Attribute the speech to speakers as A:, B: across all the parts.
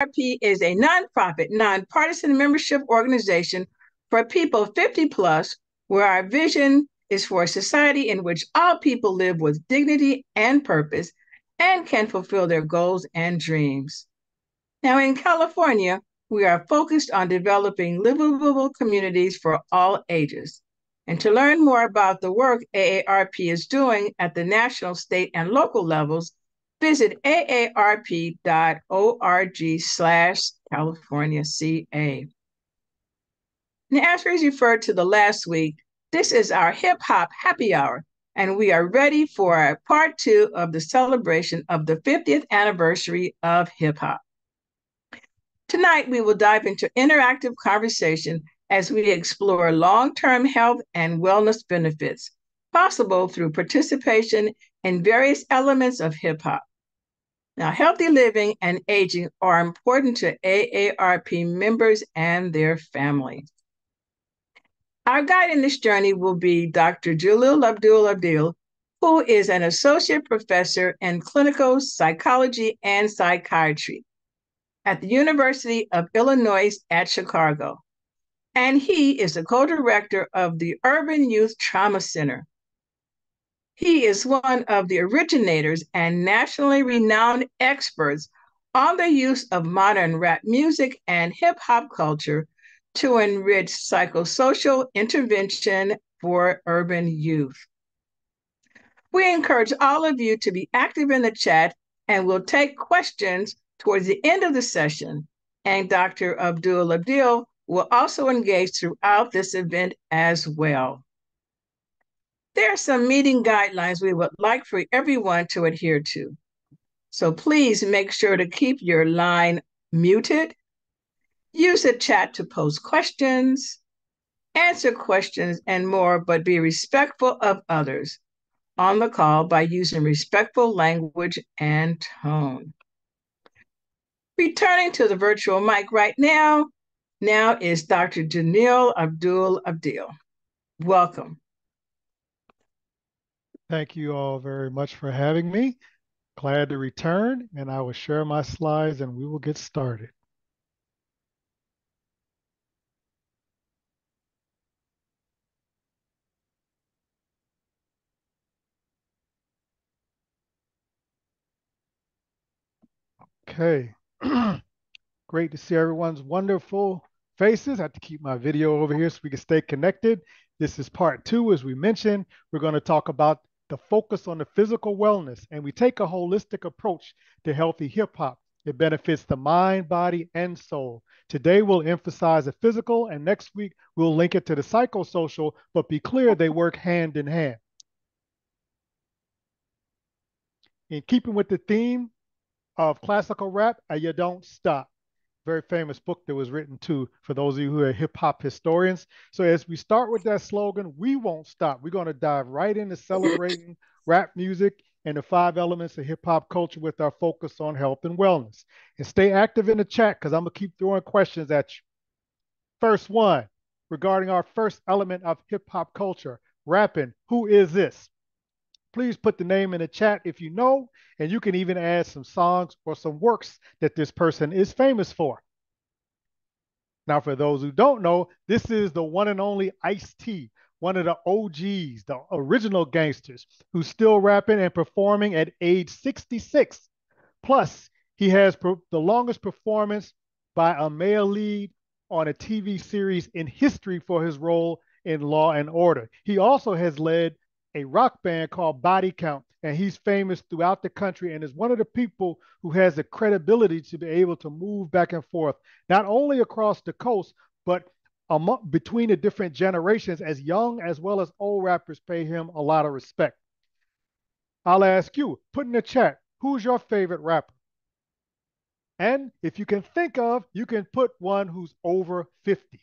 A: AARP is a nonprofit, nonpartisan membership organization for people 50 plus, where our vision is for a society in which all people live with dignity and purpose and can fulfill their goals and dreams. Now, in California, we are focused on developing livable communities for all ages. And to learn more about the work AARP is doing at the national, state, and local levels, visit aarp.org slash California CA. Now, as we referred to the last week, this is our hip hop happy hour, and we are ready for our part two of the celebration of the 50th anniversary of hip hop. Tonight, we will dive into interactive conversation as we explore long term health and wellness benefits possible through participation in various elements of hip hop. Now, healthy living and aging are important to AARP members and their families. Our guide in this journey will be Dr. Jaleel Abdul-Adil, who is an associate professor in clinical psychology and psychiatry at the University of Illinois at Chicago. And he is the co director of the Urban Youth Trauma Center. He is one of the originators and nationally renowned experts on the use of modern rap music and hip hop culture to enrich psychosocial intervention for urban youth. We encourage all of you to be active in the chat and we'll take questions towards the end of the session, and Dr. Abdul-Adil will also engage throughout this event as well. There are some meeting guidelines we would like for everyone to adhere to. So please make sure to keep your line muted. Use the chat to pose questions, answer questions, and more, but be respectful of others on the call by using respectful language and tone. Returning to the virtual mic right now, now is Dr. Jaleel Abdul-Adil. Welcome.
B: Thank you all very much for having me. Glad to return, and I will share my slides and we will get started. Okay. Great to see everyone's wonderful faces. I have to keep my video over here so we can stay connected. This is part two. As we mentioned, we're going to talk about the focus on the physical wellness, and we take a holistic approach to healthy hip hop. It benefits the mind, body, and soul. Today, we'll emphasize the physical, and next week, we'll link it to the psychosocial, but be clear they work hand in hand. In keeping with the theme of classical rap, uh, You Don't Stop. Very famous book that was written too, for those of you who are hip hop historians. So as we start with that slogan, we won't stop. We're going to dive right into celebrating rap music and the five elements of hip hop culture with our focus on health and wellness. And stay active in the chat because I'm going to keep throwing questions at you. First one regarding our first element of hip hop culture rapping. Who is this? Please put the name in the chat if you know, and you can even add some songs or some works that this person is famous for. Now, for those who don't know, this is the one and only Ice T, one of the OGs, the original gangsters, who's still rapping and performing at age 66. Plus, he has the longest performance by a male lead on a TV series in history for his role in Law and Order. He also has led a rock band called Body Count, and he's famous throughout the country and is one of the people who has the credibility to be able to move back and forth, not only across the coast, but among, between the different generations, as young as well as old rappers pay him a lot of respect. I'll ask you, put in the chat, who's your favorite rapper? And if you can think of, you can put one who's over 50.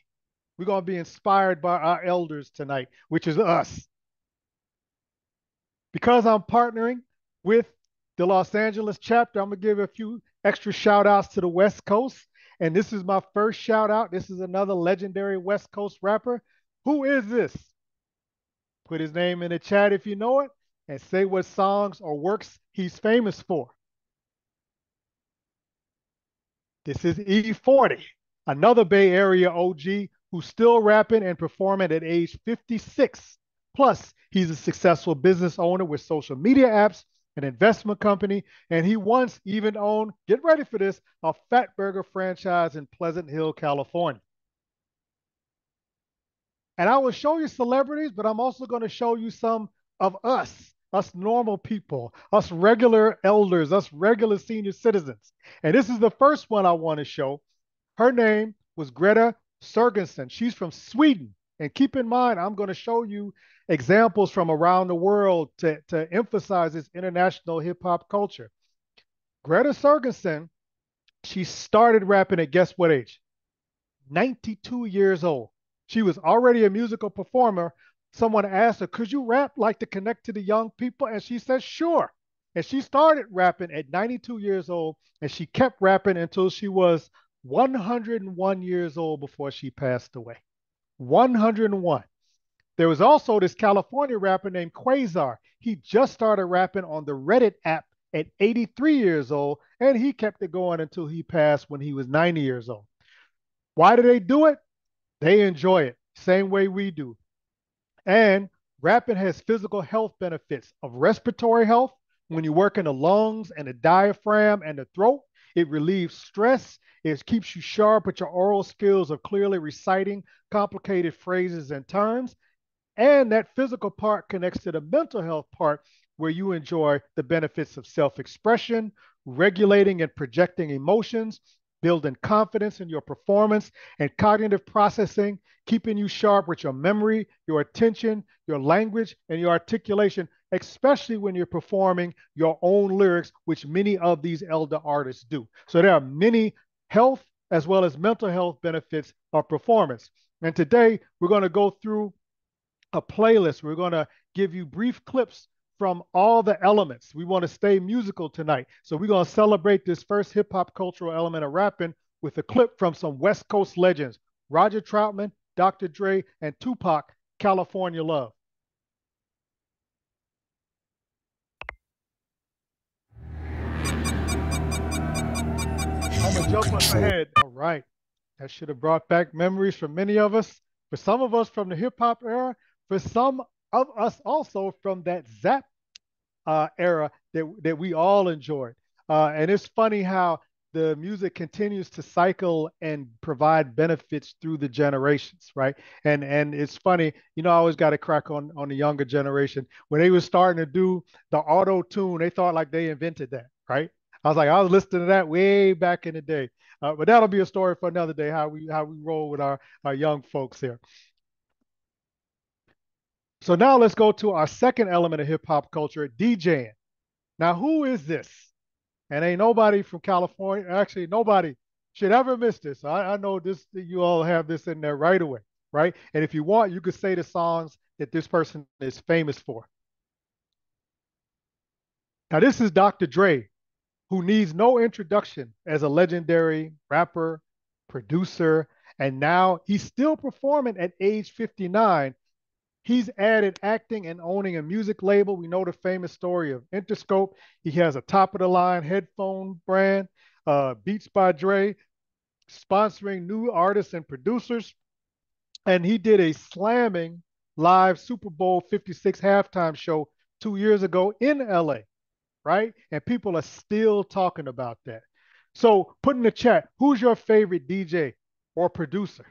B: We're going to be inspired by our elders tonight, which is us because I'm partnering with the Los Angeles chapter, I'm going to give a few extra shout outs to the West Coast. And this is my first shout out. This is another legendary West Coast rapper. Who is this? Put his name in the chat if you know it and say what songs or works he's famous for. This is E-40, another Bay Area OG who's still rapping and performing at age 56. Plus, he's a successful business owner with social media apps, an investment company, and he once even owned, get ready for this, a Fatburger franchise in Pleasant Hill, California. And I will show you celebrities, but I'm also going to show you some of us, us normal people, us regular elders, us regular senior citizens. And this is the first one I want to show. Her name was Greta Sergensen. She's from Sweden. And keep in mind, I'm going to show you examples from around the world to, to emphasize this international hip hop culture. Greta Sergensen, she started rapping at guess what age? 92 years old. She was already a musical performer. Someone asked her, Could you rap like to connect to the young people? And she said, Sure. And she started rapping at 92 years old, and she kept rapping until she was 101 years old before she passed away. 101. There was also this California rapper named Quasar. He just started rapping on the Reddit app at 83 years old, and he kept it going until he passed when he was 90 years old. Why do they do it? They enjoy it, same way we do. And rapping has physical health benefits of respiratory health. When you work in the lungs and the diaphragm and the throat, it relieves stress. It keeps you sharp with your oral skills of clearly reciting complicated phrases and terms. And that physical part connects to the mental health part where you enjoy the benefits of self expression, regulating and projecting emotions, building confidence in your performance and cognitive processing, keeping you sharp with your memory, your attention, your language, and your articulation, especially when you're performing your own lyrics, which many of these elder artists do. So there are many health as well as mental health benefits of performance. And today we're going to go through a playlist. We're going to give you brief clips from all the elements. We want to stay musical tonight. So we're going to celebrate this first hip hop cultural element of rapping with a clip from some West Coast legends Roger Troutman, Dr. Dre, and Tupac, California Love. I'm going to jump ahead. All right. That should have brought back memories for many of us. For some of us from the hip hop era, for some of us also from that Zapp uh, era that, that we all enjoyed. Uh, and it's funny how the music continues to cycle and provide benefits through the generations, right? And and it's funny, you know, I always got to crack on on the younger generation when they were starting to do the auto tune. They thought like they invented that, right? I was like, I was listening to that way back in the day. Uh, but that'll be a story for another day. How we how we roll with our our young folks here. So now let's go to our second element of hip hop culture, DJing. Now, who is this? And ain't nobody from California, actually, nobody should ever miss this. I, I know this, you all have this in there right away, right? And if you want, you could say the songs that this person is famous for. Now, this is Dr. Dre, who needs no introduction as a legendary rapper, producer, and now he's still performing at age 59 He's added acting and owning a music label. We know the famous story of Interscope. He has a top of the line headphone brand, uh, Beats by Dre, sponsoring new artists and producers. And he did a slamming live Super Bowl 56 halftime show two years ago in LA, right? And people are still talking about that. So put in the chat, who's your favorite DJ or producer?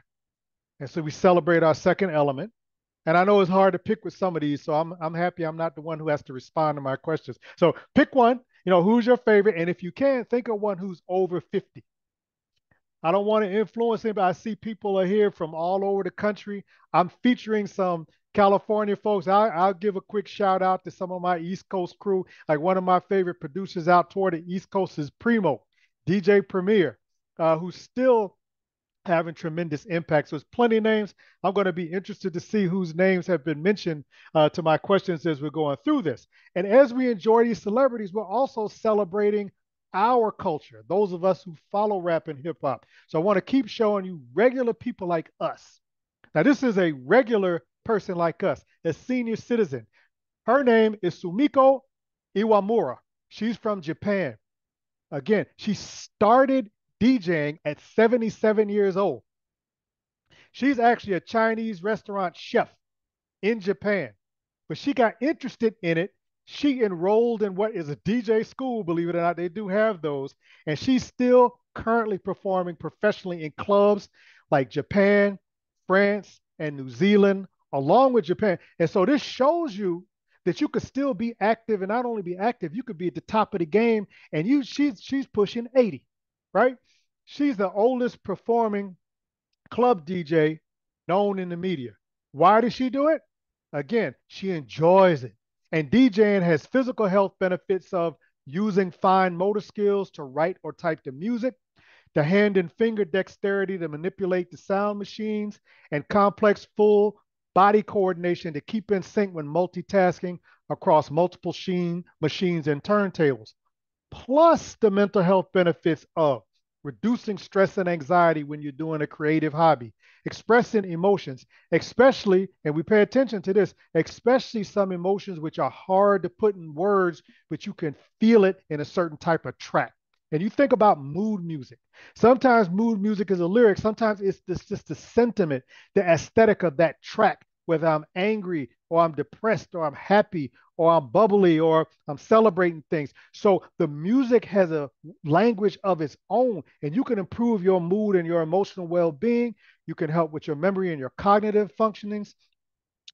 B: And so we celebrate our second element. And I know it's hard to pick with some of these, so I'm I'm happy I'm not the one who has to respond to my questions. So pick one. You know, who's your favorite? And if you can, think of one who's over 50. I don't want to influence but I see people are here from all over the country. I'm featuring some California folks. I, I'll give a quick shout out to some of my East Coast crew. Like one of my favorite producers out toward the East Coast is Primo, DJ Premier, uh, who's still having tremendous impact. So there's plenty of names. I'm going to be interested to see whose names have been mentioned uh, to my questions as we're going through this. And as we enjoy these celebrities, we're also celebrating our culture, those of us who follow rap and hip hop. So I want to keep showing you regular people like us. Now, this is a regular person like us, a senior citizen. Her name is Sumiko Iwamura. She's from Japan. Again, she started DJing at 77 years old. She's actually a Chinese restaurant chef in Japan, but she got interested in it. She enrolled in what is a DJ school, believe it or not. They do have those. And she's still currently performing professionally in clubs like Japan, France, and New Zealand, along with Japan. And so this shows you that you could still be active and not only be active, you could be at the top of the game. And you she's she's pushing 80, right? She's the oldest performing club DJ known in the media. Why does she do it? Again, she enjoys it. And DJing has physical health benefits of using fine motor skills to write or type the music, the hand and finger dexterity to manipulate the sound machines, and complex full body coordination to keep in sync when multitasking across multiple machine, machines and turntables, plus the mental health benefits of reducing stress and anxiety when you're doing a creative hobby, expressing emotions, especially, and we pay attention to this, especially some emotions which are hard to put in words, but you can feel it in a certain type of track. And you think about mood music. Sometimes mood music is a lyric. Sometimes it's just, just the sentiment, the aesthetic of that track, whether I'm angry or I'm depressed or I'm happy or I'm bubbly or I'm celebrating things. So the music has a language of its own, and you can improve your mood and your emotional well being. You can help with your memory and your cognitive functionings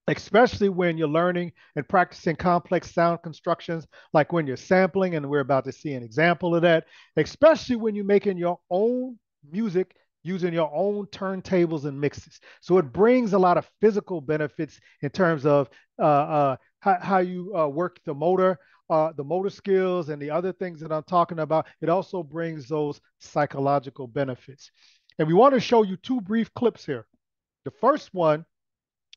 B: especially when you're learning and practicing complex sound constructions, like when you're sampling, and we're about to see an example of that, especially when you're making your own music using your own turntables and mixes. So it brings a lot of physical benefits in terms of uh, uh, how, how, you uh, work the motor, uh, the motor skills, and the other things that I'm talking about. It also brings those psychological benefits. And we want to show you two brief clips here. The first one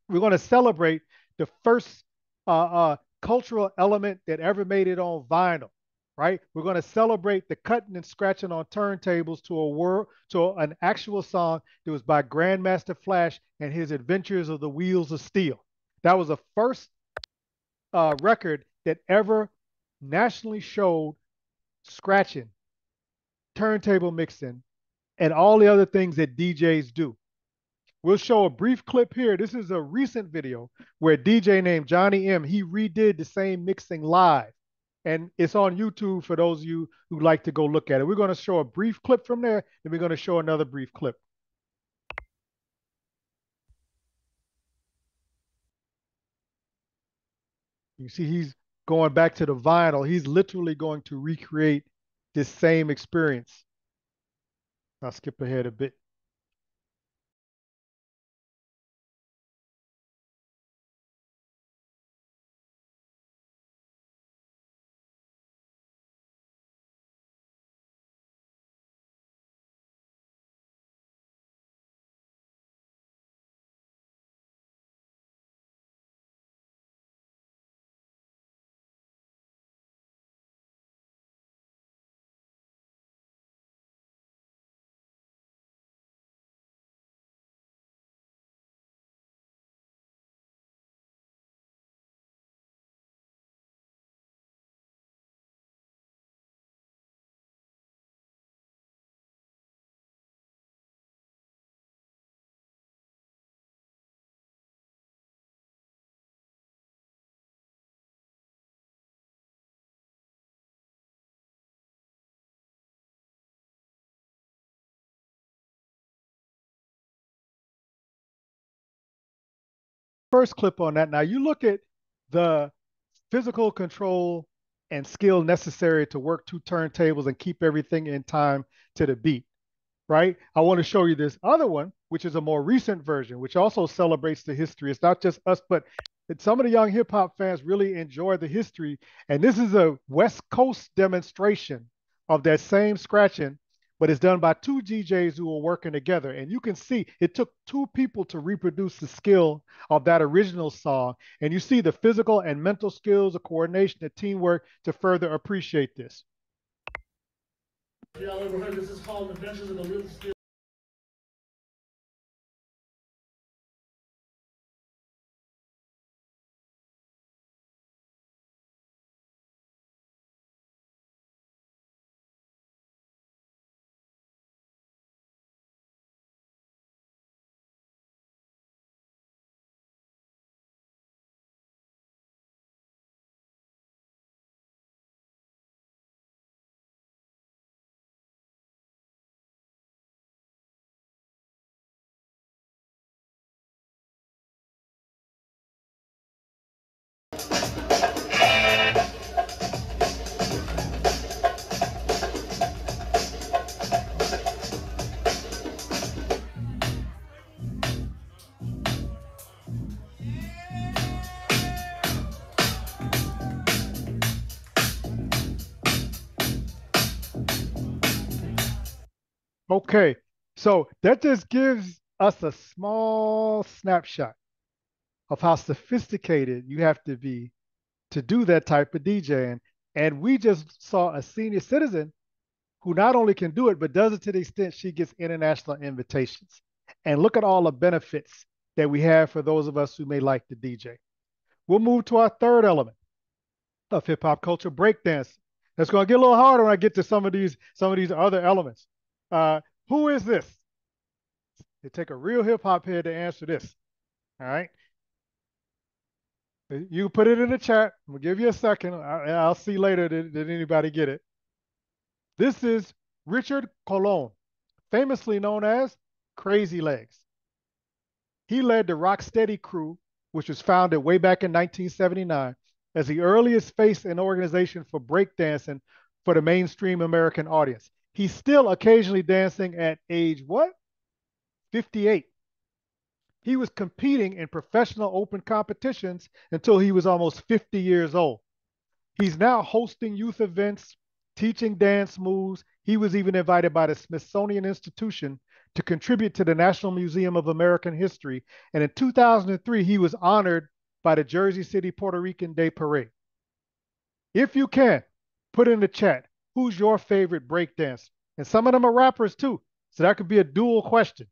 B: we're going to celebrate the first uh, uh, cultural element that ever made it on vinyl, right? We're going to celebrate the cutting and scratching on turntables to a word to an actual song that was by Grandmaster Flash and his Adventures of the Wheels of Steel. That was the first uh, record that ever nationally showed scratching, turntable mixing, and all the other things that DJs do. We'll show a brief clip here. This is a recent video where a DJ named Johnny M, he redid the same mixing live. And it's on YouTube for those of you who like to go look at it. We're going to show a brief clip from there, and we're going to show another brief clip. You see, he's going back to the vinyl. He's literally going to recreate this same experience. I'll skip ahead a bit. First clip on that. Now you look at the physical control and skill necessary to work two turntables and keep everything in time to the beat, right? I want to show you this other one, which is a more recent version, which also celebrates the history. It's not just us, but some of the young hip hop fans really enjoy the history. And this is a West Coast demonstration of that same scratching but it's done by two DJs who are working together. And you can see it took two people to reproduce the skill of that original song. And you see the physical and mental skills, the coordination, the teamwork to further appreciate this. Y'all ever heard this? is called Adventures the Okay, so that just gives us a small snapshot of how sophisticated you have to be to do that type of DJing. And we just saw a senior citizen who not only can do it, but does it to the extent she gets international invitations. And look at all the benefits that we have for those of us who may like to DJ. We'll move to our third element of hip hop culture, breakdance. That's going to get a little harder when I get to some of these some of these other elements. Uh, who is this? It take a real hip hop head to answer this. All right. You put it in the chat. We'll give you a second. I, will see later did, did anybody get it. This is Richard Colon, famously known as Crazy Legs. He led the Rocksteady crew, which was founded way back in 1979 as the earliest face and organization for breakdancing for the mainstream American audience. He's still occasionally dancing at age what? 58. He was competing in professional open competitions until he was almost 50 years old. He's now hosting youth events, teaching dance moves. He was even invited by the Smithsonian Institution to contribute to the National Museum of American History. And in 2003, he was honored by the Jersey City Puerto Rican Day Parade. If you can, put in the chat who's your favorite breakdancer? And some of them are rappers too. So that could be a dual question.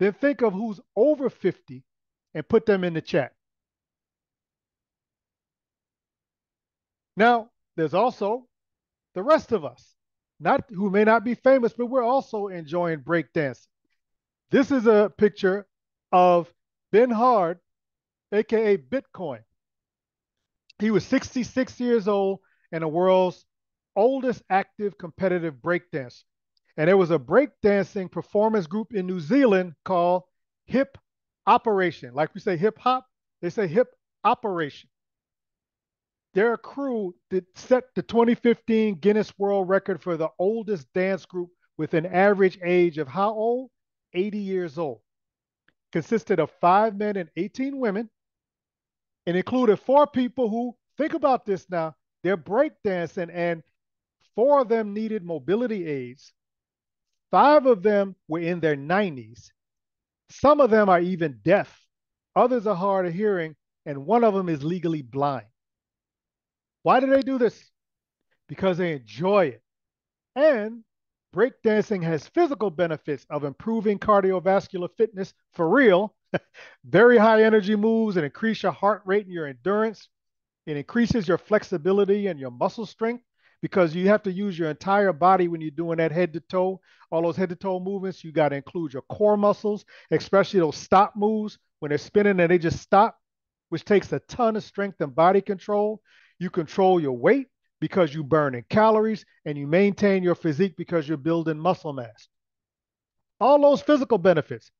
B: Then think of who's over 50 and put them in the chat. Now, there's also the rest of us, not who may not be famous, but we're also enjoying breakdancing. This is a picture of Ben Hard, aka Bitcoin. He was 66 years old and the world's oldest active competitive breakdancer. And there was a breakdancing performance group in New Zealand called Hip Operation. Like we say hip hop, they say Hip Operation. Their crew that set the 2015 Guinness World Record for the oldest dance group with an average age of how old? 80 years old. Consisted of five men and 18 women, and included four people who, think about this now, they're breakdancing and Four of them needed mobility aids. Five of them were in their 90s. Some of them are even deaf. Others are hard of hearing, and one of them is legally blind. Why do they do this? Because they enjoy it. And breakdancing has physical benefits of improving cardiovascular fitness for real. Very high energy moves and increase your heart rate and your endurance. It increases your flexibility and your muscle strength because you have to use your entire body when you're doing that head to toe. All those head to toe movements, you got to include your core muscles, especially those stop moves when they're spinning and they just stop, which takes a ton of strength and body control. You control your weight because you're burning calories and you maintain your physique because you're building muscle mass. All those physical benefits,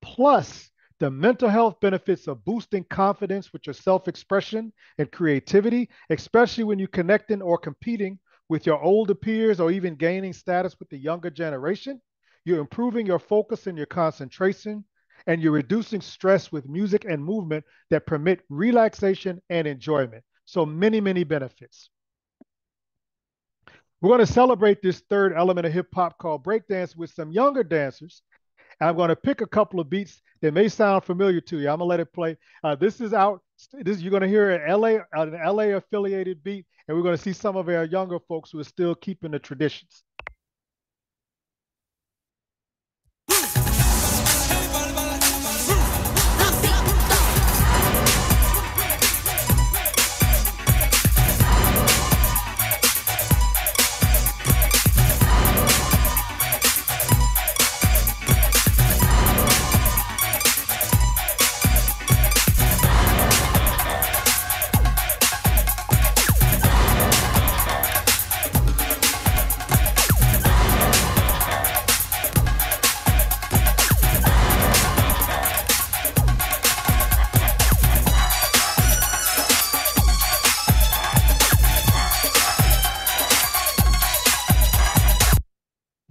B: plus the mental health benefits of boosting confidence with your self expression and creativity, especially when you're connecting or competing with your older peers or even gaining status with the younger generation. You're improving your focus and your concentration, and you're reducing stress with music and movement that permit relaxation and enjoyment. So, many, many benefits. We're going to celebrate this third element of hip hop called breakdance with some younger dancers I'm going to pick a couple of beats that may sound familiar to you. I'm gonna let it play. Uh, this is out. This you're gonna hear an LA an LA affiliated beat, and we're gonna see some of our younger folks who are still keeping the traditions.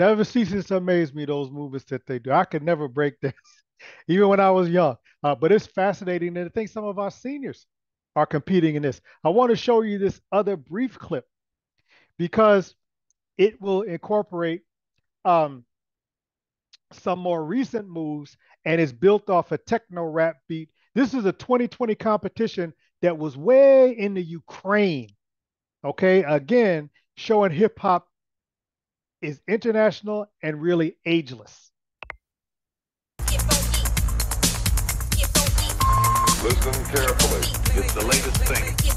B: Never ceases to amaze me those movements that they do. I could never break this, even when I was young. Uh, but it's fascinating, and I think some of our seniors are competing in this. I want to show you this other brief clip because it will incorporate um, some more recent moves and is built off a techno rap beat. This is a 2020 competition that was way in the Ukraine. Okay, again, showing hip hop is international and really ageless.
C: Listen carefully. It's the latest thing.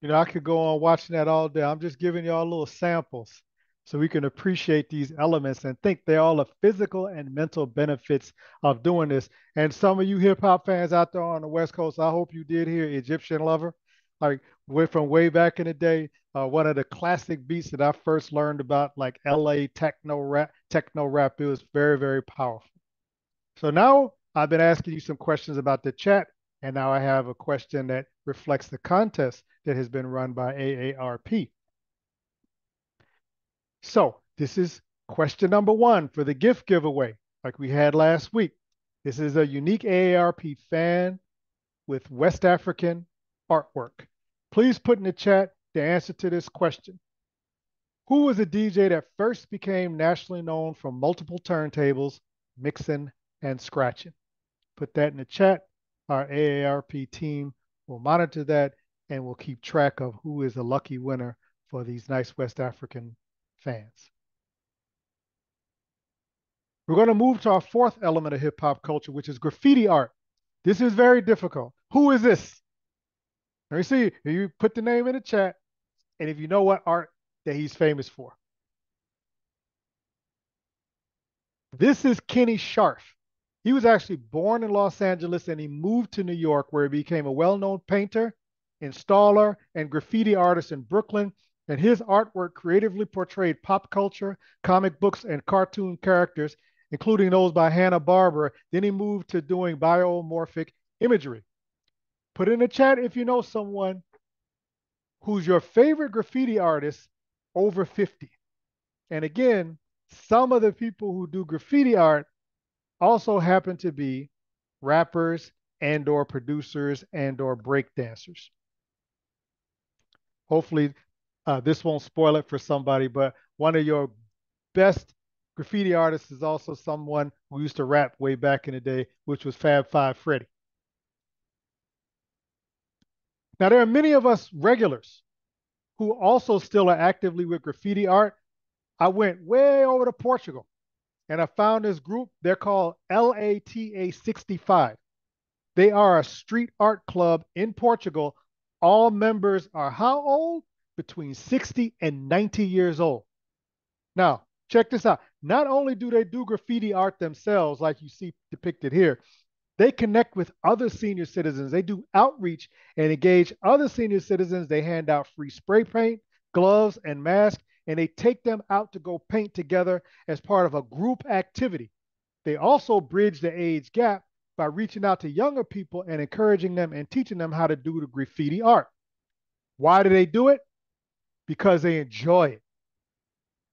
B: You know, I could go on watching that all day. I'm just giving y'all little samples so we can appreciate these elements and think they're all the physical and mental benefits of doing this. And some of you hip hop fans out there on the West Coast, I hope you did hear Egyptian Lover. Like went from way back in the day, uh, one of the classic beats that I first learned about, like LA techno rap, techno rap. It was very, very powerful. So now I've been asking you some questions about the chat, and now I have a question that reflects the contest that has been run by AARP. So this is question number one for the gift giveaway, like we had last week. This is a unique AARP fan with West African artwork. Please put in the chat the answer to this question. Who was a DJ that first became nationally known for multiple turntables, mixing, and scratching? Put that in the chat. Our AARP team will monitor that and we'll keep track of who is a lucky winner for these nice West African fans. We're going to move to our fourth element of hip hop culture, which is graffiti art. This is very difficult. Who is this? Let me see. You put the name in the chat, and if you know what art that he's famous for. This is Kenny Scharf. He was actually born in Los Angeles and he moved to New York where he became a well known painter installer, and graffiti artist in Brooklyn, and his artwork creatively portrayed pop culture, comic books, and cartoon characters, including those by Hanna-Barbera. Then he moved to doing biomorphic imagery. Put in the chat if you know someone who's your favorite graffiti artist over 50. And again, some of the people who do graffiti art also happen to be rappers and or producers and or breakdancers hopefully uh, this won't spoil it for somebody, but one of your best graffiti artists is also someone who used to rap way back in the day, which was Fab Five Freddy. Now, there are many of us regulars who also still are actively with graffiti art. I went way over to Portugal and I found this group. They're called LATA 65. They are a street art club in Portugal all members are how old? Between 60 and 90 years old. Now, check this out. Not only do they do graffiti art themselves, like you see depicted here, they connect with other senior citizens. They do outreach and engage other senior citizens. They hand out free spray paint, gloves, and masks, and they take them out to go paint together as part of a group activity. They also bridge the age gap by reaching out to younger people and encouraging them and teaching them how to do the graffiti art. Why do they do it? Because they enjoy it.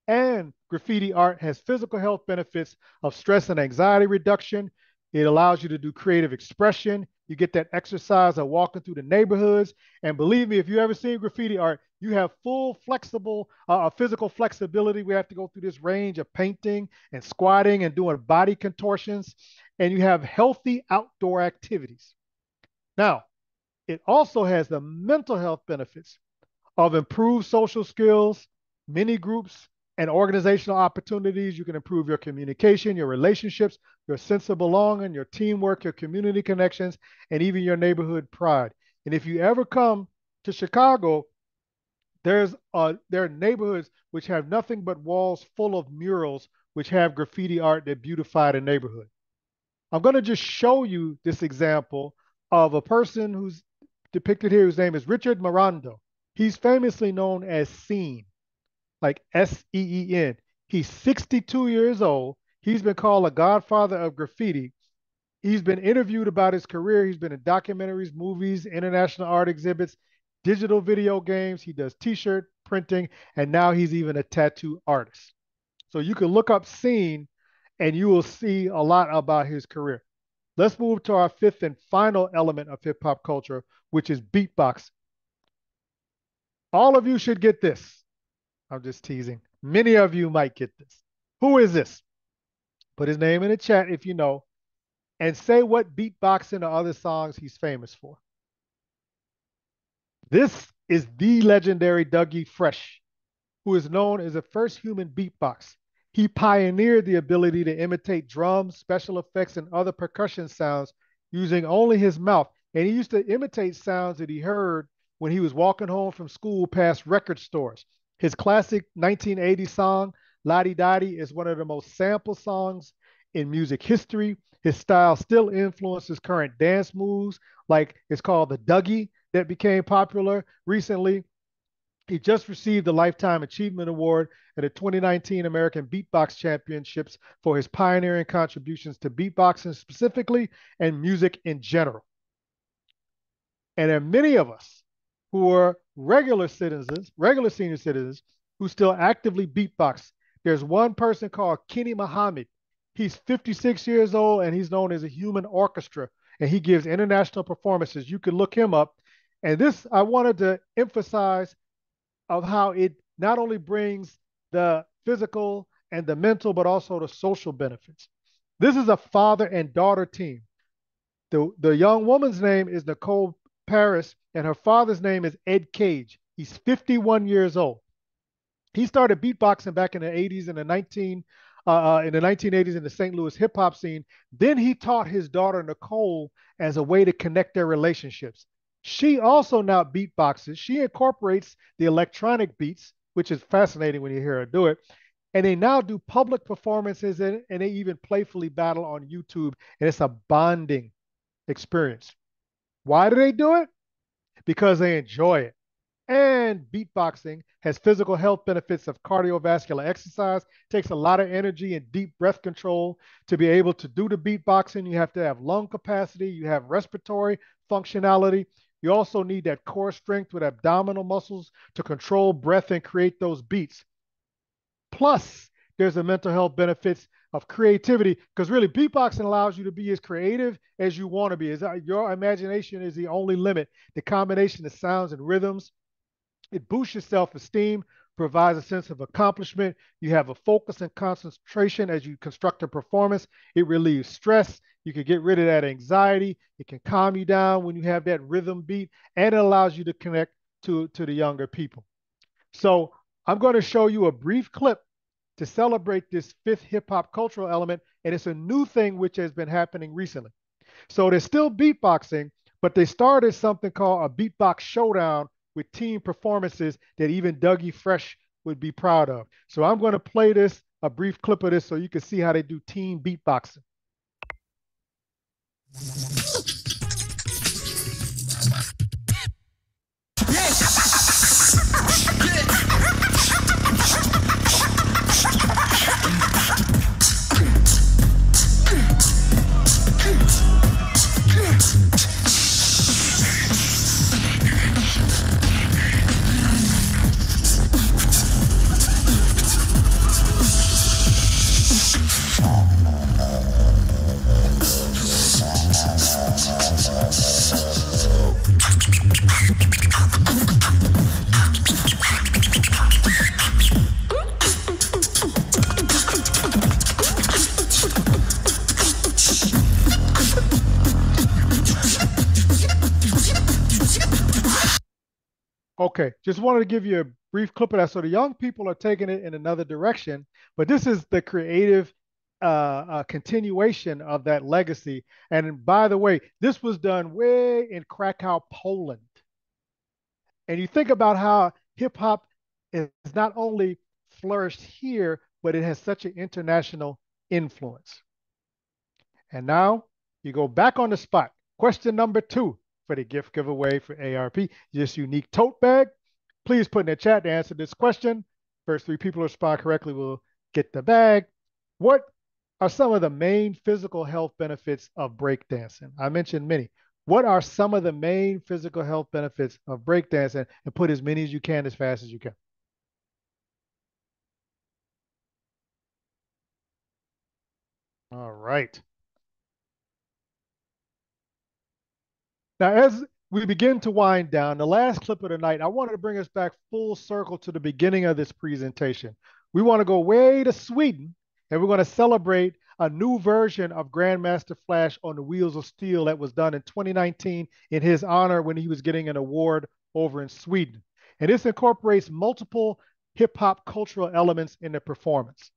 B: And graffiti art has physical health benefits of stress and anxiety reduction. It allows you to do creative expression. You get that exercise of walking through the neighborhoods. And believe me, if you ever seen graffiti art, you have full flexible uh, physical flexibility. We have to go through this range of painting and squatting and doing body contortions and you have healthy outdoor activities. Now, it also has the mental health benefits of improved social skills, mini groups, and organizational opportunities. You can improve your communication, your relationships, your sense of belonging, your teamwork, your community connections, and even your neighborhood pride. And if you ever come to Chicago, There's uh, there are neighborhoods which have nothing but walls full of murals which have graffiti art that beautify the neighborhood. I'm going to just show you this example of a person who's depicted here, whose name is Richard Mirando. He's famously known as Seen, like S E E N. He's 62 years old. He's been called a godfather of graffiti. He's been interviewed about his career. He's been in documentaries, movies, international art exhibits, digital video games. He does t shirt printing, and now he's even a tattoo artist. So you can look up Seen and you will see a lot about his career. Let's move to our fifth and final element of hip hop culture, which is beatbox. All of you should get this. I'm just teasing. Many of you might get this. Who is this? Put his name in the chat if you know, and say what beatboxing or other songs he's famous for. This is the legendary Dougie Fresh, who is known as the first human beatbox. He pioneered the ability to imitate drums, special effects, and other percussion sounds using only his mouth. And he used to imitate sounds that he heard when he was walking home from school past record stores. His classic 1980 song, La Di Da Di, is one of the most sampled songs in music history. His style still influences current dance moves, like it's called the Dougie that became popular recently. He just received the Lifetime Achievement Award at the 2019 American Beatbox Championships for his pioneering contributions to beatboxing specifically and music in general. And there are many of us who are regular citizens, regular senior citizens, who still actively beatbox. There's one person called Kenny Muhammad. He's 56 years old and he's known as a human orchestra, and he gives international performances. You can look him up. And this, I wanted to emphasize of how it not only brings the physical and the mental, but also the social benefits. This is a father and daughter team. The, the young woman's name is Nicole Paris, and her father's name is Ed Cage. He's 51 years old. He started beatboxing back in the 80s and the 19 uh, uh, in the 1980s in the St. Louis hip hop scene. Then he taught his daughter Nicole as a way to connect their relationships. She also now beatboxes. She incorporates the electronic beats, which is fascinating when you hear her do it. And they now do public performances and, and they even playfully battle on YouTube. And it's a bonding experience. Why do they do it? Because they enjoy it. And beatboxing has physical health benefits of cardiovascular exercise, takes a lot of energy and deep breath control to be able to do the beatboxing. You have to have lung capacity, you have respiratory functionality. You also need that core strength with abdominal muscles to control breath and create those beats. Plus, there's the mental health benefits of creativity because really beatboxing allows you to be as creative as you want to be. Is your imagination is the only limit. The combination of sounds and rhythms, it boosts your self-esteem, provides a sense of accomplishment. You have a focus and concentration as you construct a performance. It relieves stress. You can get rid of that anxiety. It can calm you down when you have that rhythm beat, and it allows you to connect to, to the younger people. So I'm going to show you a brief clip to celebrate this fifth hip hop cultural element, and it's a new thing which has been happening recently. So there's still beatboxing, but they started something called a beatbox showdown with team performances that even Dougie Fresh would be proud of. So I'm going to play this, a brief clip of this, so you can see how they do team beatboxing. Okay, just wanted to give you a brief clip of that. So the young people are taking it in another direction, but this is the creative uh, uh, continuation of that legacy. And by the way, this was done way in Krakow, Poland. And you think about how hip hop is not only flourished here, but it has such an international influence. And now you go back on the spot. Question number two for the gift giveaway for AARP, this unique tote bag. Please put in the chat to answer this question. First three people who respond correctly will get the bag. What are some of the main physical health benefits of breakdancing? I mentioned many. What are some of the main physical health benefits of breakdancing? And put as many as you can as fast as you can. All right. Now, as we begin to wind down, the last clip of the night, I wanted to bring us back full circle to the beginning of this presentation. We want to go way to Sweden, and we're going to celebrate a new version of Grandmaster Flash on the Wheels of Steel that was done in 2019 in his honor when he was getting an award over in Sweden. And this incorporates multiple hip hop cultural elements in the performance.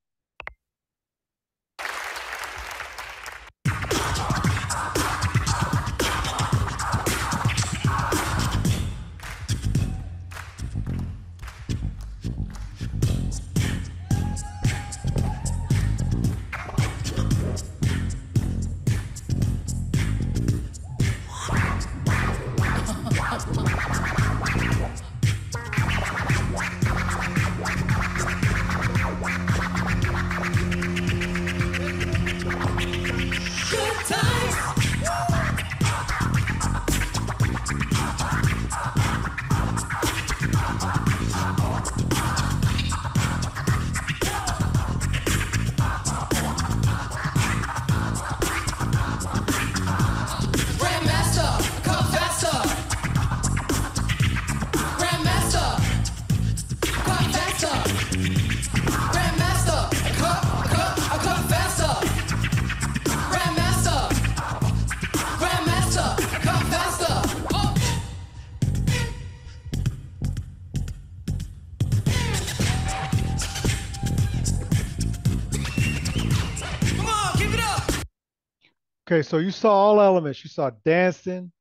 B: Okay, so you saw all elements. You saw dancing,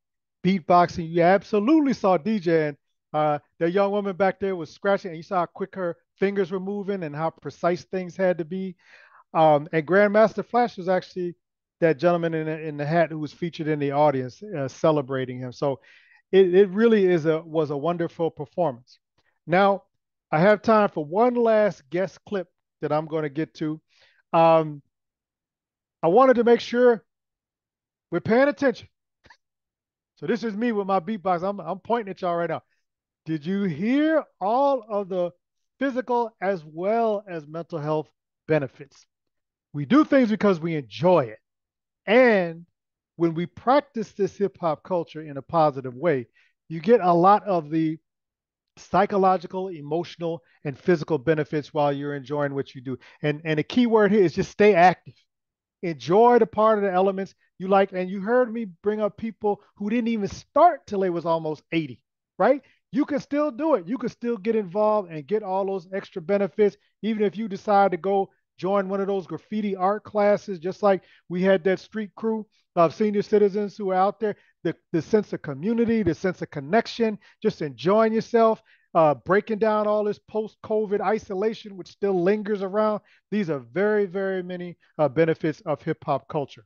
B: beatboxing. You absolutely saw DJing. Uh, the young woman back there was scratching, and you saw how quick her fingers were moving and how precise things had to be. Um, and Grandmaster Flash was actually that gentleman in the, in the hat who was featured in the audience uh, celebrating him. So it, it really is a was a wonderful performance. Now I have time for one last guest clip that I'm going to get to. Um, I wanted to make sure we're paying attention. So this is me with my beatbox. I'm, I'm pointing at y'all right now. Did you hear all of the physical as well as mental health benefits? We do things because we enjoy it. And when we practice this hip hop culture in a positive way, you get a lot of the psychological, emotional, and physical benefits while you're enjoying what you do. And and the key word here is just stay active enjoy the part of the elements you like. And you heard me bring up people who didn't even start till they was almost 80, right? You can still do it. You can still get involved and get all those extra benefits, even if you decide to go join one of those graffiti art classes, just like we had that street crew of senior citizens who are out there. The, the sense of community, the sense of connection, just enjoying yourself uh, breaking down all this post-COVID isolation, which still lingers around. These are very, very many uh, benefits of hip hop culture.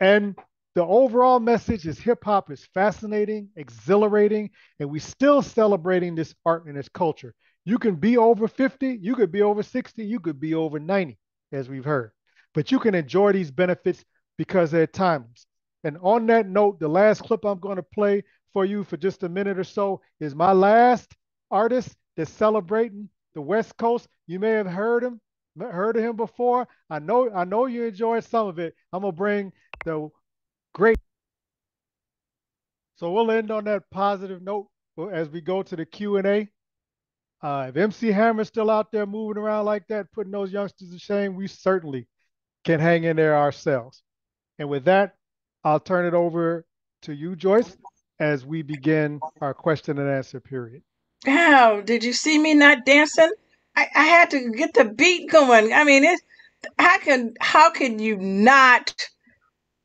B: And the overall message is hip hop is fascinating, exhilarating, and we're still celebrating this art and this culture. You can be over 50, you could be over 60, you could be over 90, as we've heard. But you can enjoy these benefits because they're timeless. And on that note, the last clip I'm going to play for you for just a minute or so is my last artist that's celebrating the West Coast. You may have heard him, heard of him before. I know, I know you enjoyed some of it. I'm gonna bring the great. So we'll end on that positive note as we go to the Q and A. Uh, if MC Hammer's still out there moving around like that, putting those youngsters to shame, we certainly can hang in there ourselves. And with that, I'll turn it over to you, Joyce, as we begin our question and answer period.
A: Wow, did you see me not dancing? I, I had to get the beat going. I mean, it how can how can you not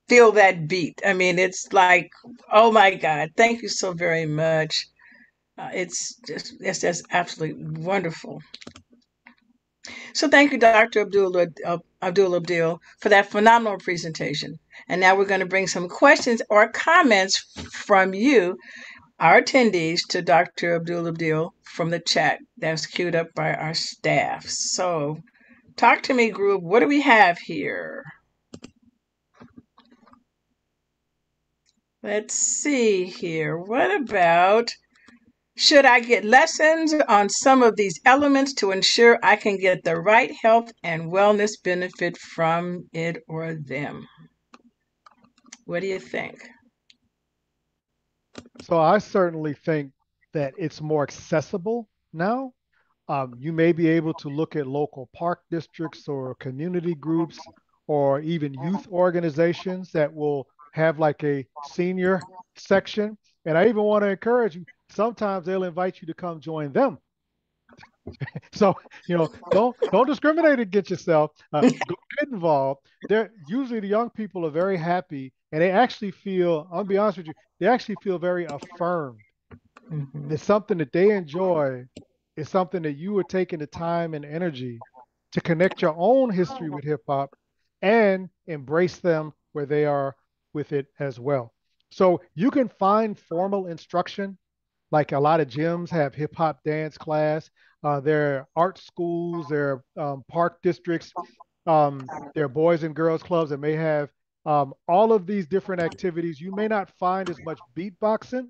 A: feel that beat? I mean, it's like, oh my God, thank you so very much. Uh, it's just it's just absolutely wonderful. So thank you, Dr. Abdul uh, Abdul-Adil, for that phenomenal presentation. And now we're going to bring some questions or comments from you, our attendees, to Dr. Abdul-Adil from the chat that's queued up by our staff. So, talk to me, group. What do we have here? Let's see here. What about should I get lessons on some of these elements to ensure I can get the right health and wellness benefit from it or them? What do you think?
B: So I certainly think that it's more accessible now. Um, you may be able to look at local park districts or community groups or even youth organizations that will have like a senior section. And I even want to encourage you, sometimes they'll invite you to come join them. so you know, don't don't discriminate against yourself. Uh, get involved. They're usually the young people are very happy, and they actually feel. I'll be honest with you, they actually feel very affirmed. Mm-hmm. It's something that they enjoy. It's something that you are taking the time and energy to connect your own history with hip hop and embrace them where they are with it as well. So you can find formal instruction, like a lot of gyms have hip hop dance class. Uh, there are art schools, there are um, park districts, um, there are boys and girls clubs that may have um, all of these different activities. You may not find as much beatboxing,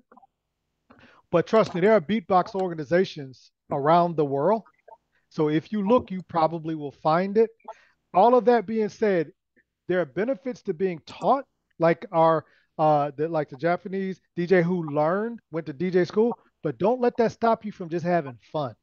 B: but trust me, there are beatbox organizations around the world. So if you look, you probably will find it. All of that being said, there are benefits to being taught like our uh the, like the Japanese DJ who learned, went to DJ school, but don't let that stop you from just having fun.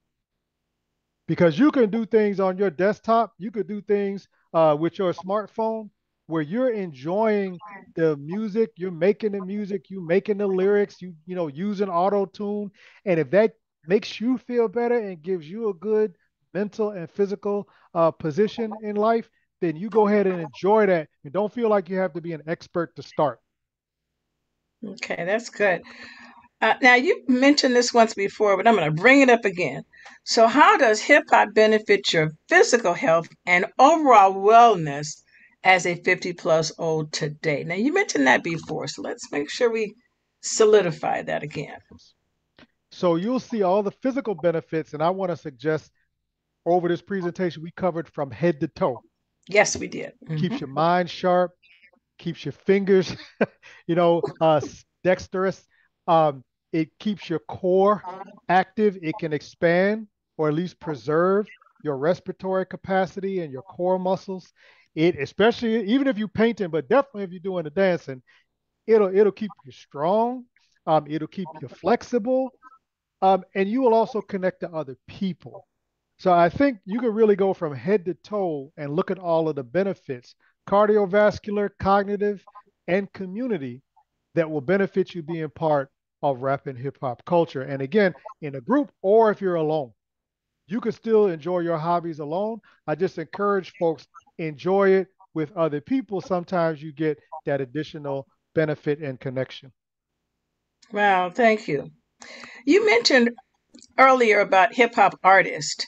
B: Because you can do things on your desktop, you could do things uh, with your smartphone where you're enjoying the music, you're making the music, you making the lyrics, you you know using auto tune, and if that makes you feel better and gives you a good mental and physical uh, position in life, then you go ahead and enjoy that and don't feel like you have to be an expert to start.
A: Okay, that's good. Uh, now, you mentioned this once before, but I'm going to bring it up again. So, how does hip hop benefit your physical health and overall wellness as a 50 plus old today? Now, you mentioned that before, so let's make sure we solidify that again.
B: So, you'll see all the physical benefits, and I want to suggest over this presentation we covered from head to toe.
A: Yes, we did.
B: Mm-hmm. Keeps your mind sharp, keeps your fingers, you know, uh, dexterous. Um, it keeps your core active. It can expand or at least preserve your respiratory capacity and your core muscles. It especially even if you're painting, but definitely if you're doing the dancing, it'll it'll keep you strong. Um, it'll keep you flexible, um, and you will also connect to other people. So I think you can really go from head to toe and look at all of the benefits cardiovascular, cognitive, and community that will benefit you being part of rap and hip hop culture. And again, in a group or if you're alone, you can still enjoy your hobbies alone. I just encourage folks enjoy it with other people. Sometimes you get that additional benefit and connection.
A: Wow, thank you. You mentioned earlier about hip hop artists.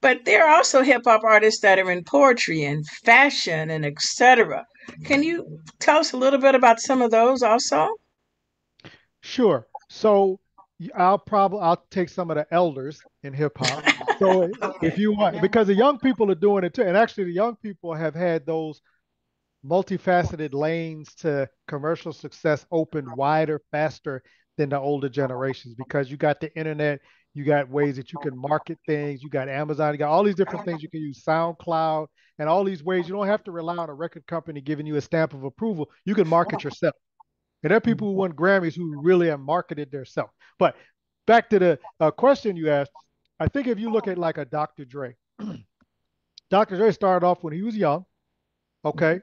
A: But there are also hip hop artists that are in poetry and fashion and etc. Can you tell us a little bit about some of those also?
B: Sure. So I'll probably I'll take some of the elders in hip hop. So if you want, because the young people are doing it too, and actually the young people have had those multifaceted lanes to commercial success open wider, faster than the older generations because you got the internet, you got ways that you can market things. You got Amazon. You got all these different things you can use, SoundCloud, and all these ways. You don't have to rely on a record company giving you a stamp of approval. You can market yourself. And there are people who won Grammys who really have marketed themselves. But back to the uh, question you asked, I think if you look at like a Dr. Dre, Dr. Dre started off when he was young. Okay.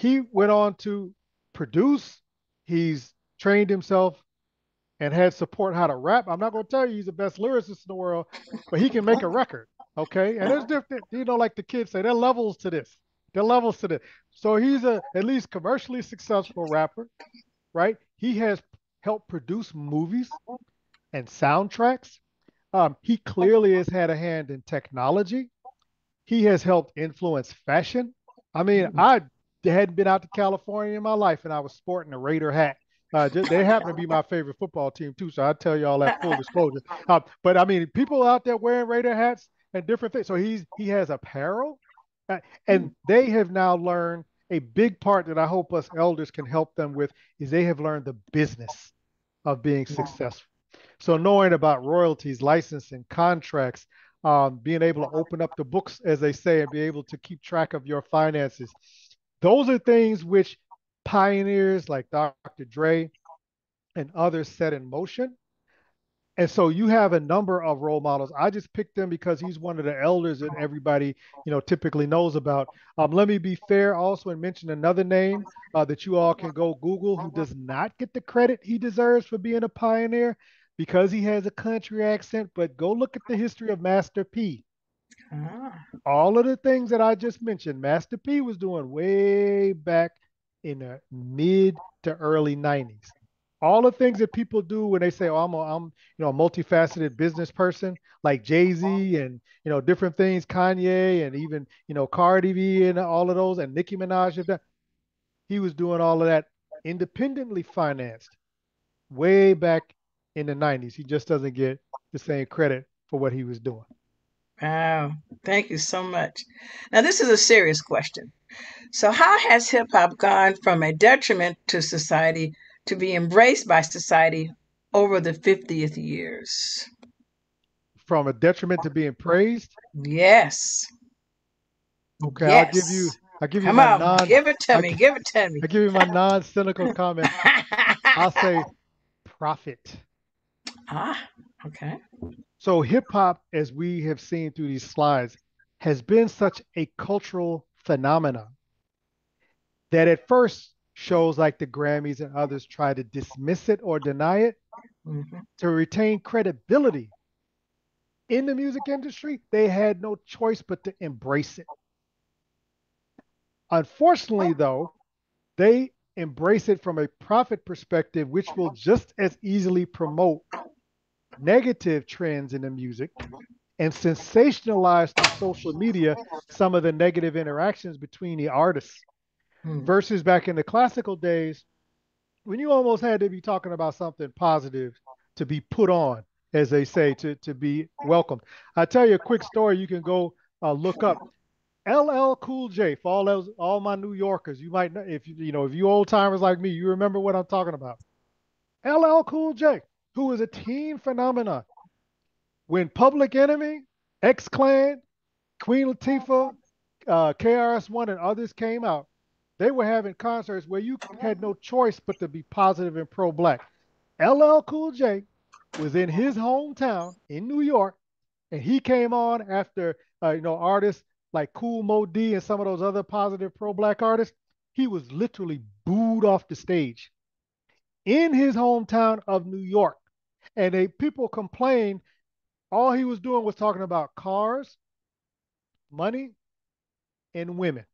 B: He went on to produce. He's trained himself and had support how to rap. I'm not going to tell you he's the best lyricist in the world, but he can make a record. Okay. And there's different, you know, like the kids say, there are levels to this. There are levels to this. So he's a at least commercially successful rapper, right? He has helped produce movies. and soundtracks. Um, he clearly has had a hand in technology. He has helped influence fashion. I mean,
A: Mm-hmm.
B: I hadn't been out to California in my life, and I was sporting a Raider hat. Uh, just, they happen to be my favorite football team too, so I tell you all that full disclosure. Uh, but I mean, people out there wearing Raider hats and different things. So he's he has apparel, uh, and they have now learned a big part that I hope us elders can help them with is they have learned the business of being successful. So knowing about royalties, licensing, contracts, um, being able to open up the books, as they say, and be able to keep track of your finances. Those are things which pioneers like Dr. Dre and others set in motion. And so you have a number of role models. I just picked them because he's one of the elders that everybody, you know, typically knows about. Um, let me be fair also and mention another name uh, that you all can go Google who does not get the credit he deserves for being a pioneer because he has a country accent. But go look at the history of Master P.
A: Ah,
B: All of the things that I just mentioned, Master P was doing way back in the mid to early 90s. All the things that people do when they say, "Oh, I'm a, I'm you know a multifaceted business person," like Jay Z and you know different things, Kanye and even you know Cardi B and all of those, and Nicki Minaj. that. He was doing all of that independently financed way back in the 90s. He just doesn't get the same credit for what he was doing.
A: wow. Thank you so much. Now, this is a serious question. So, how has hip hop gone from a detriment to society to be embraced by society over the 50th years?
B: From a detriment to being praised.
A: Yes.
B: Okay, I'll give you I'll give you
A: Come
B: my
A: on,
B: non
A: give it to
B: I
A: me. Give it to me.
B: I'll give you my non-cynical comment. I'll say profit.
A: ah, okay.
B: So hip hop, as we have seen through these slides, has been such a cultural phenomenon that at first shows like the Grammys and others try to dismiss it or deny it
A: Mhm.
B: to retain credibility in the music industry. They had no choice but to embrace it. Unfortunately, though, they embrace it from a profit perspective, which will just as easily promote negative trends in the music and sensationalize through social media some of the negative interactions between the artists
A: Hmm.
B: versus back in the classical days when you almost had to be talking about something positive to be put on, as they say, to, to be welcomed. I'll tell you a quick story you can go uh, look up. LL Cool J, for all those, all my New Yorkers, you might know if you you know if you old timers like me, you remember what I'm talking about. LL Cool J, who was a teen phenomenon. When Public Enemy, X Clan, Queen Latifah, uh, KRS-One, and others came out, they were having concerts where you had no choice but to be positive and pro-black. LL Cool J was in his hometown in New York, and he came on after uh, you know artists like Kool Moe Dee and some of those other positive pro-black artists. He was literally booed off the stage in his hometown of New York, and they people complained. All he was doing was talking about cars, money, and women.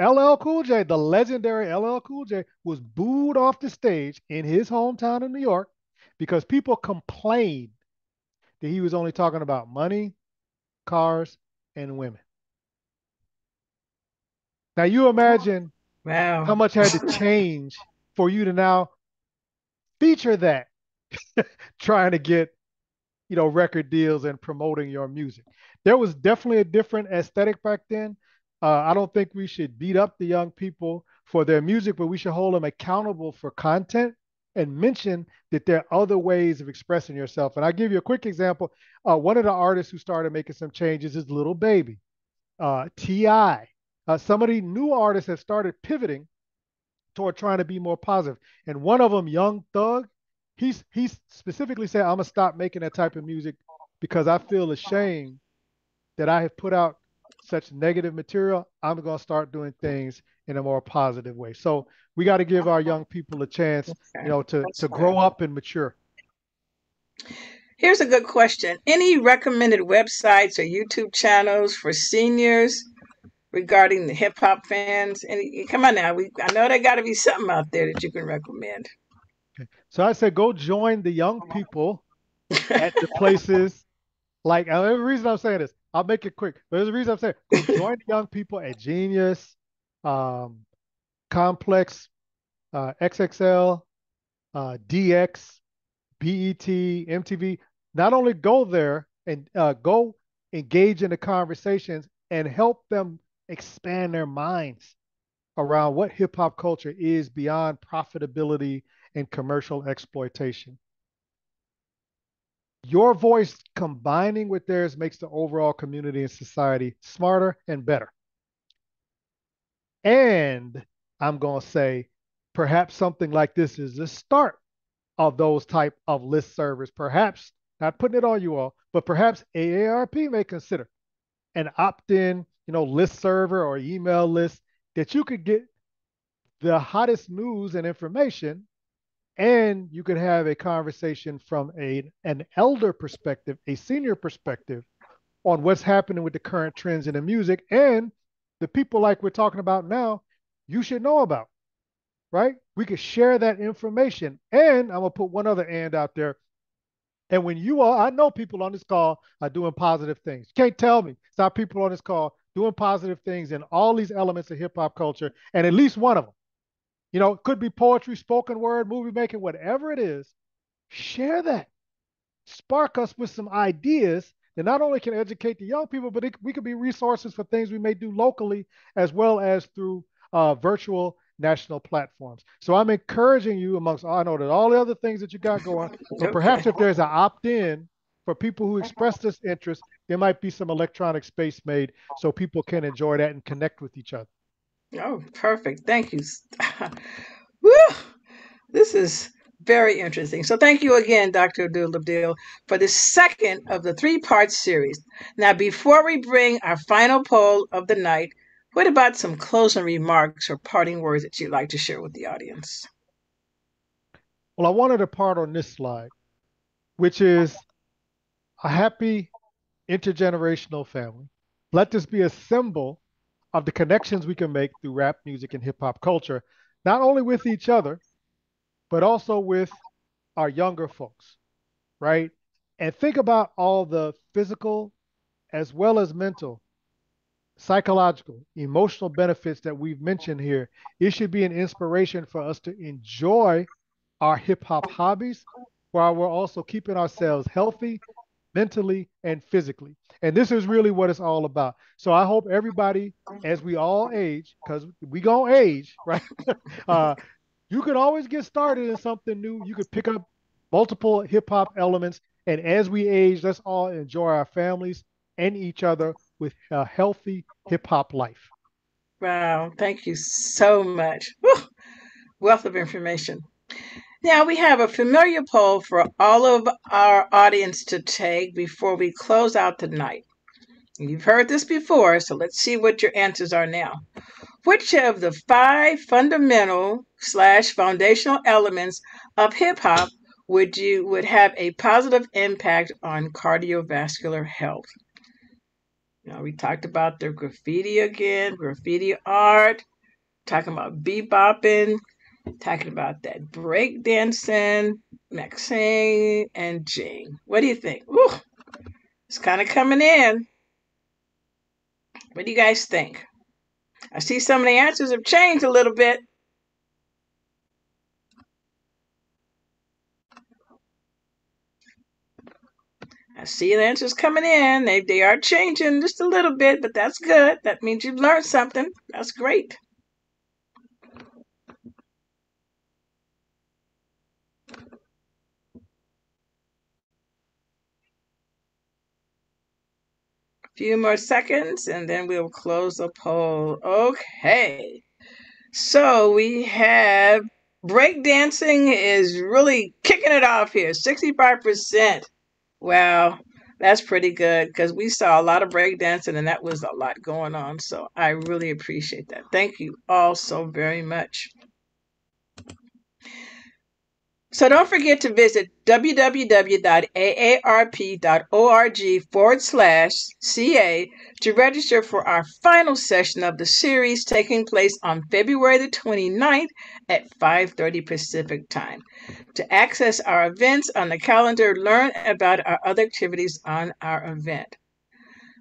B: LL Cool J, the legendary LL Cool J, was booed off the stage in his hometown of New York because people complained that he was only talking about money, cars, and women. Now you imagine
A: Wow.
B: how much had to change for you to now feature that, trying to get, you know, record deals and promoting your music. There was definitely a different aesthetic back then. Uh, I don't think we should beat up the young people for their music, but we should hold them accountable for content and mention that there are other ways of expressing yourself. And I'll give you a quick example. Uh, one of the artists who started making some changes is Lil Baby, uh, T.I. Uh, some of the new artists have started pivoting toward trying to be more positive. And one of them, Young Thug, he's he's specifically said, I'm gonna stop making that type of music because I feel ashamed that I have put out such negative material. I'm gonna start doing things in a more positive way. So we got to give our young people a chance, you know, to to grow up and mature.
A: Here's a good question. Any recommended websites or YouTube channels for seniors regarding the hip hop fans? Any come on now. We I know there gotta be something out there that you can recommend.
B: So I said, go join the young people at the places like the reason I'm saying this. I'll make it quick. But there's a reason I'm saying join the young people at Genius, um, Complex, uh, XXL, uh, DX, BET, MTV. Not only go there and uh, go engage in the conversations and help them expand their minds around what hip hop culture is beyond profitability and commercial exploitation. Your voice combining with theirs makes the overall community and society smarter and better. And I'm going to say, perhaps something like this is the start of those type of list servers. Perhaps, not putting it on you all, but perhaps AARP may consider an opt-in, you know, list server or email list that you could get the hottest news and information and you could have a conversation from a an elder perspective, a senior perspective on what's happening with the current trends in the music and the people like we're talking about now, you should know about. Right? We could share that information. And I'm gonna put one other and out there. And when you are, I know people on this call are doing positive things. You can't tell me. It's not people on this call doing positive things in all these elements of hip hop culture, and at least one of them you know, it could be poetry, spoken word, movie making, whatever it is. Share that. Spark us with some ideas that not only can educate the young people, but it, we could be resources for things we may do locally as well as through uh, virtual national platforms. So I'm encouraging you amongst, I know that all the other things that you got going, okay. perhaps if there's an opt-in for people who express this interest, there might be some electronic space made so people can enjoy that and connect with each other.
A: Oh, perfect. Thank you. Woo! This is very interesting. So thank you again, Dr. Abdul for the second of the three-part series. Now, before we bring our final poll of the night, what about some closing remarks or parting words that you'd like to share with the audience?
B: Well, I wanted to part on this slide, which is a happy intergenerational family. Let this be a symbol of the connections we can make through rap music and hip hop culture, not only with each other, but also with our younger folks, right? And think about all the physical as well as mental, psychological, emotional benefits that we've mentioned here. It should be an inspiration for us to enjoy our hip hop hobbies while we're also keeping ourselves healthy mentally and physically. And this is really what it's all about. So I hope everybody, as we all age, because we gonna age, right? uh, you can always get started in something new. You could pick up multiple hip hop elements, and as we age, let's all enjoy our families and each other with a healthy hip hop life.
A: Wow, thank you so much. Whew. Wealth of information. Now we have a familiar poll for all of our audience to take before we close out tonight. You've heard this before, so let's see what your answers are now. Which of the five fundamental slash foundational elements of hip hop would you would have a positive impact on cardiovascular health? Now we talked about the graffiti again, graffiti art, talking about bebopping, talking about that break dancing, MCing and DJing. What do you think? Ooh, it's kind of coming in. What do you guys think? I see some of the answers have changed a little bit. I see the answers coming in. They, they are changing just a little bit, but that's good. That means you've learned something. That's great. Few more seconds and then we'll close the poll. Okay. So we have breakdancing is really kicking it off here 65%. Wow, that's pretty good because we saw a lot of breakdancing and that was a lot going on. So I really appreciate that. Thank you all so very much. So don't forget to visit www.aarp.org forward slash CA to register for our final session of the series taking place on February the 29th at 5.30 Pacific Time. To access our events on the calendar, learn about our other activities on our event.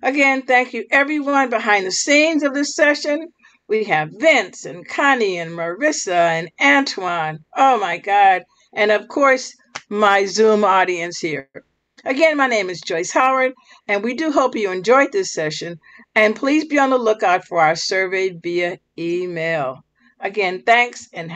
A: Again, thank you everyone behind the scenes of this session. We have Vince and Connie and Marissa and Antoine. Oh my God and of course, my Zoom audience here. Again, my name is Joyce Howard, and we do hope you enjoyed this session. And please be on the lookout for our survey via email. Again, thanks and